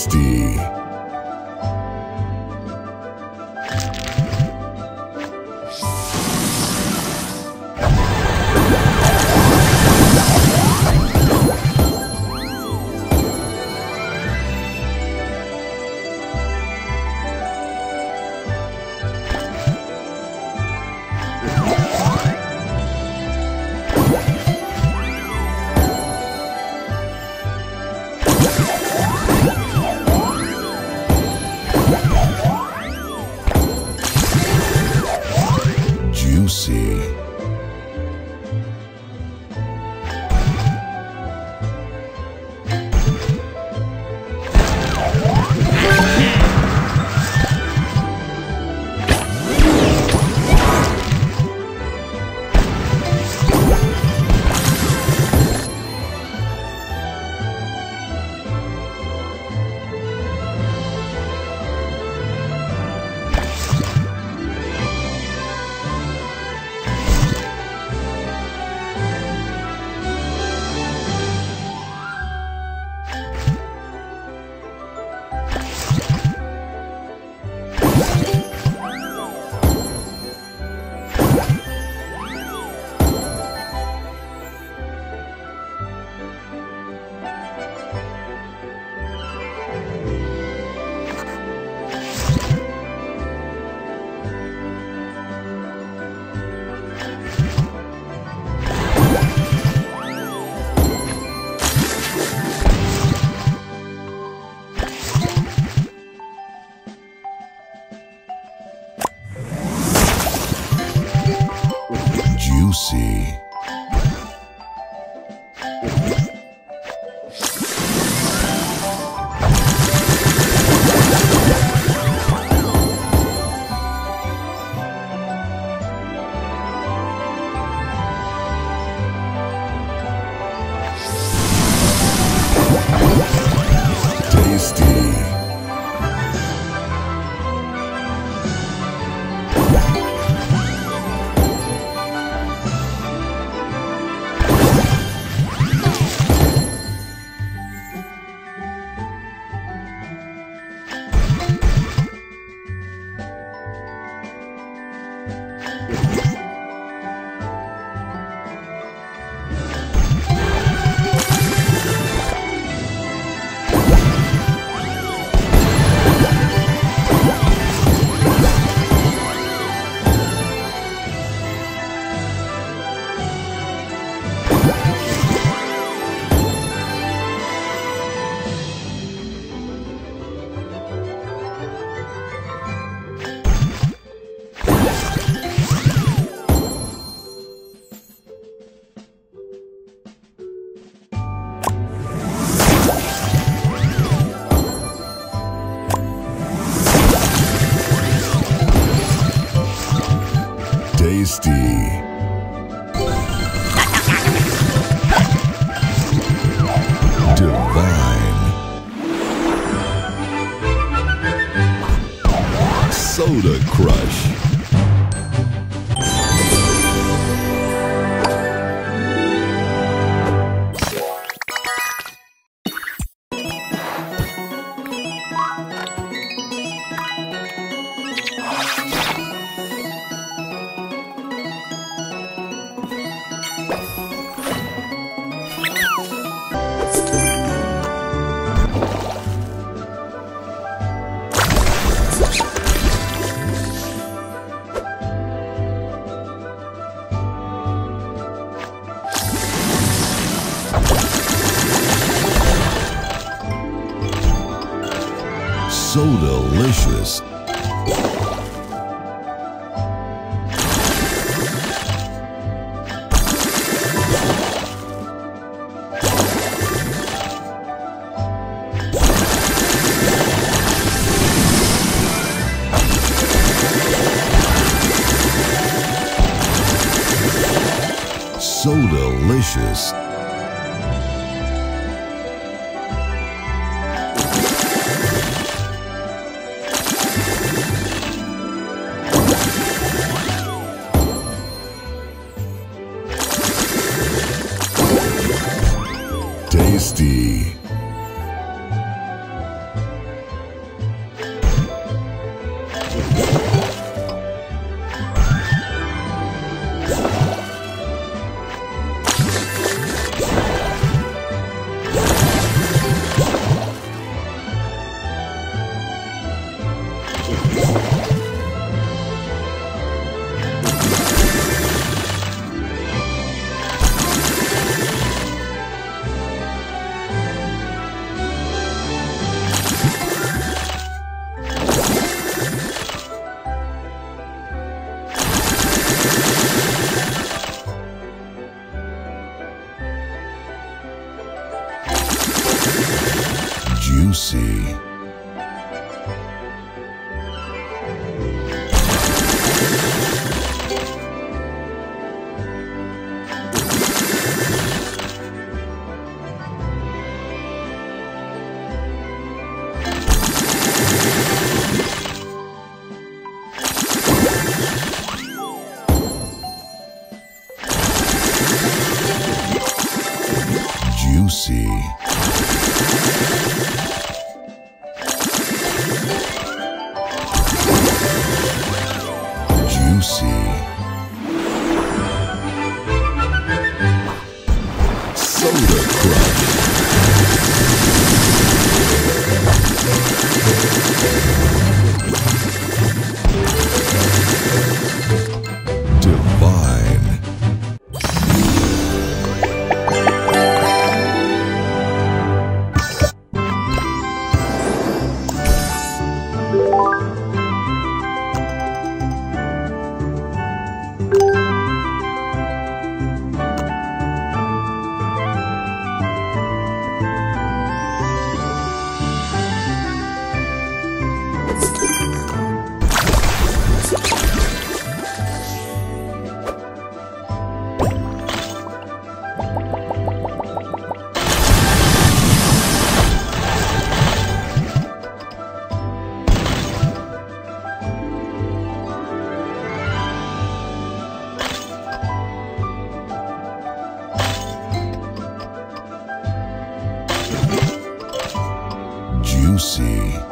Tasty. Delicious. Juicy. Juicy. Juicy. Juicy.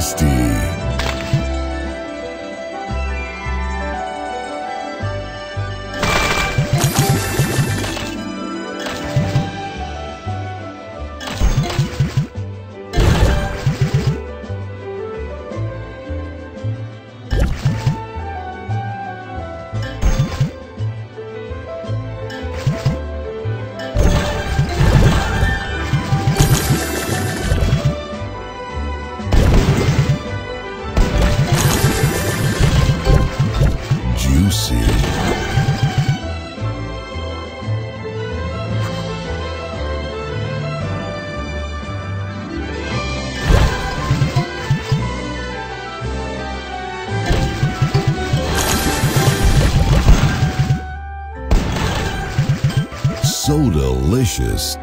Tasty. Delicious.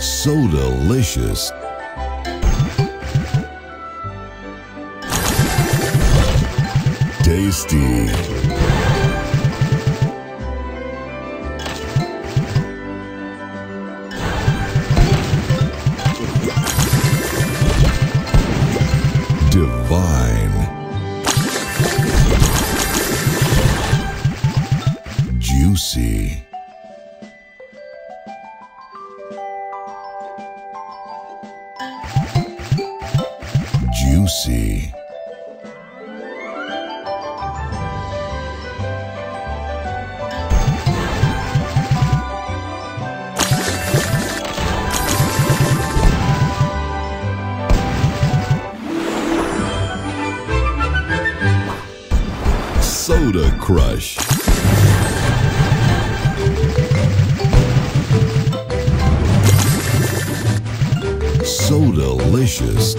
So delicious. Tasty. Soda Crush. So delicious.